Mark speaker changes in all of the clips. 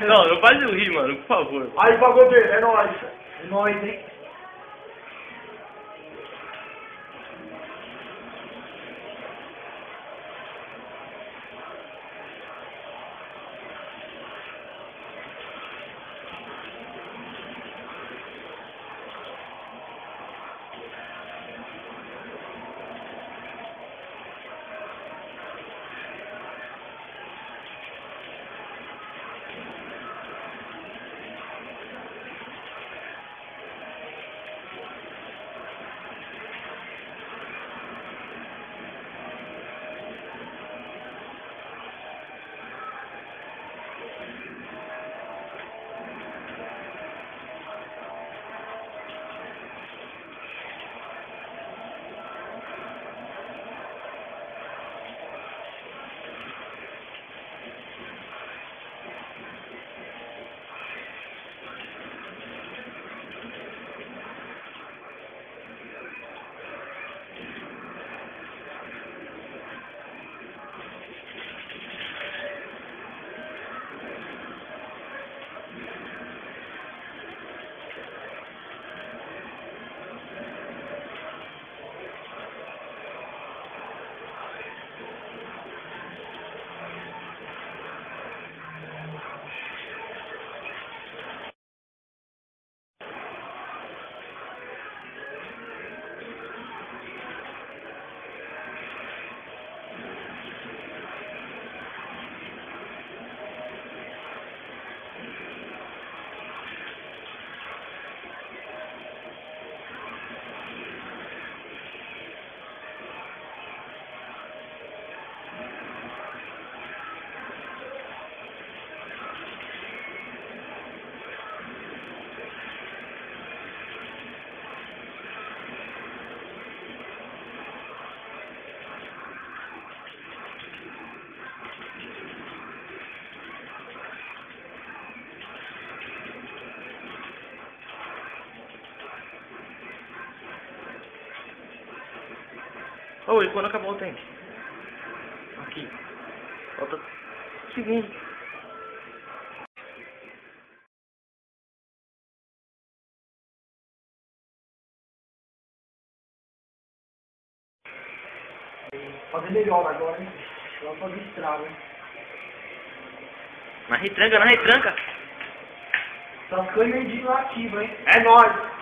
Speaker 1: Não, não faz eu rir, mano, por favor.
Speaker 2: Aí, pagodeiro, é nóis. É nóis, hein?
Speaker 1: Oi, quando acabou o tempo? Aqui. Falta segundo.
Speaker 2: Fazer melhor agora, hein? Vamos fazer estrago, hein?
Speaker 1: Na retranca, na retranca.
Speaker 2: Tá ficando meio ativo, hein? É nóis!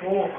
Speaker 2: 说务